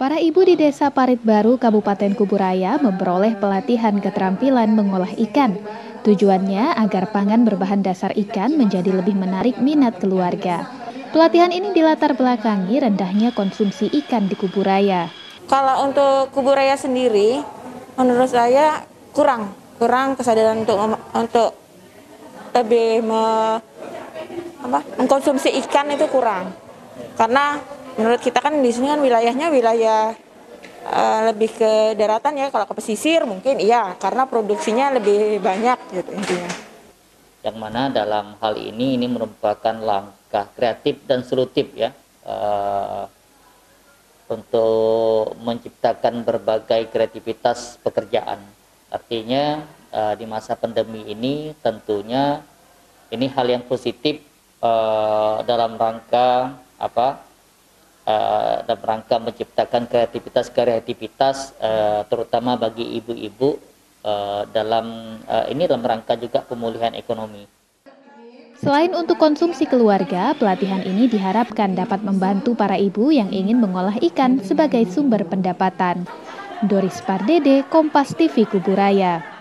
Para ibu di Desa Parit Baru, Kabupaten Kuburaya memperoleh pelatihan keterampilan mengolah ikan. Tujuannya agar pangan berbahan dasar ikan menjadi lebih menarik minat keluarga. Pelatihan ini dilatar belakangi rendahnya konsumsi ikan di Kuburaya. Kalau untuk Kuburaya sendiri, menurut saya kurang, kurang kesadaran untuk untuk lebih me, apa, mengkonsumsi ikan itu kurang. Karena menurut kita kan di sini kan wilayahnya wilayah uh, lebih ke daratan ya. Kalau ke pesisir mungkin iya karena produksinya lebih banyak gitu intinya. Yang mana dalam hal ini ini merupakan langkah kreatif dan solutif ya. Uh, untuk menciptakan berbagai kreativitas pekerjaan. Artinya uh, di masa pandemi ini tentunya ini hal yang positif uh, dalam rangka apa uh, dalam rangka menciptakan kreativitas-kreativitas uh, terutama bagi ibu-ibu uh, dalam uh, ini dalam rangka juga pemulihan ekonomi. Selain untuk konsumsi keluarga, pelatihan ini diharapkan dapat membantu para ibu yang ingin mengolah ikan sebagai sumber pendapatan. Doris Pardede, Kompas TV Kuburaya.